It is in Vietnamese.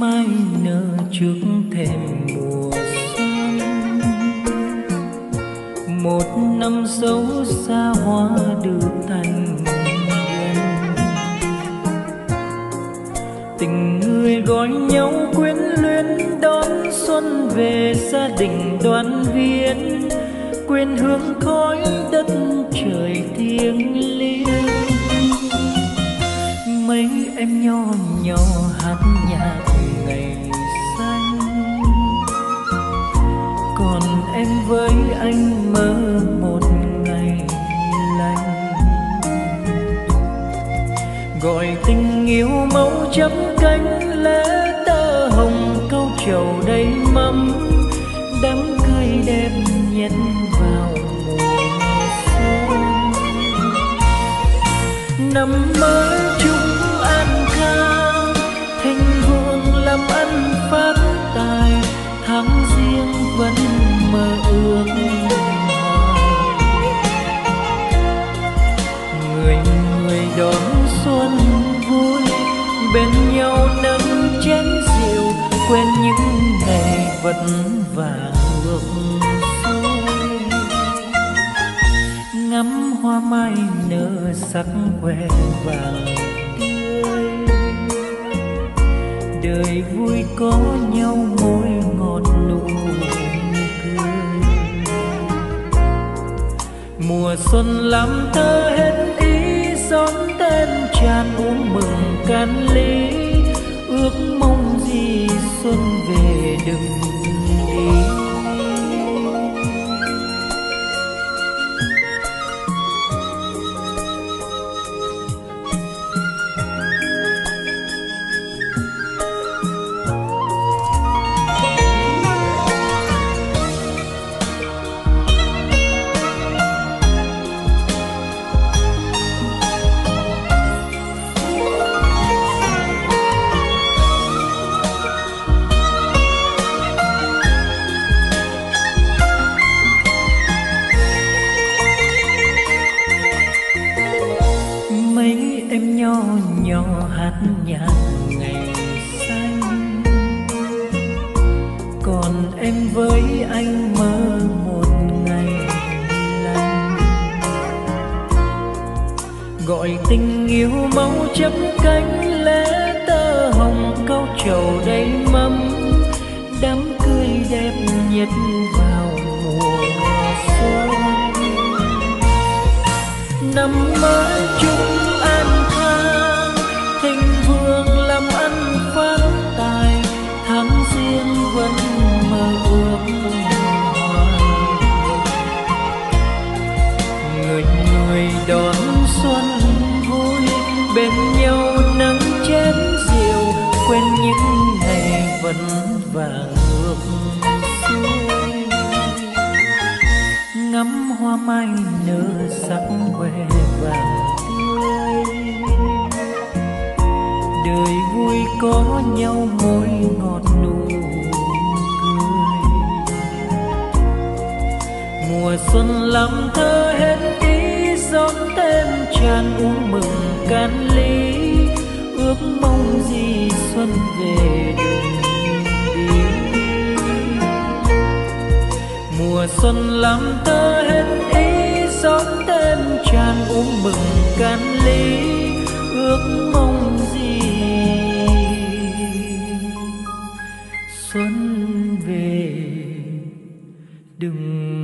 mai nở trước thềm mùa xuân. Một năm xấu xa hoa được thành tình người gói nhau quyến luyến, đón xuân về gia đình đoàn viên. Quên hương khói đất trời thiêng liêng mấy em nho nhỏ hát nhạc ngày xanh. Còn em với anh mơ một ngày lành. Gọi tình yêu mẫu chấm cánh lá tơ hồng, câu trầu đầy mâm đám cưới đẹp nhét vào mùa xuân. Năm mới vẫn mơ ước người người đón xuân vui, bên nhau nâng chén rượu, quên những ngày vất vả ngược xuôi. Ngắm hoa mai nở sắc que vàng tươi. Đời vui có nhau môi mùa xuân làm thơ hết ý xóm tên tràn uống mừng can ly. Ước mong gì xuân về đừng hát nhạc ngày xanh. Còn em với anh mơ một ngày lành. Gọi tình yêu máu chấm cánh lẽ tơ hồng câu trầu đầy mâm đám cười đẹp nhiệt bên nhau nắng chén rượu, quên những ngày vẫn vàng ngược xuôi. Ngắm hoa mai nở sắc quê vàng tươi. Đời vui có nhau môi ngọt nụ cười. Mùa xuân làm thơ hết ý, gió tem tràn uống ngàn ly ước mong gì xuân về đừng đi. Mùa xuân làm ta hết ý sóng đêm tràn uống mừng can ly ước mong gì xuân về đừng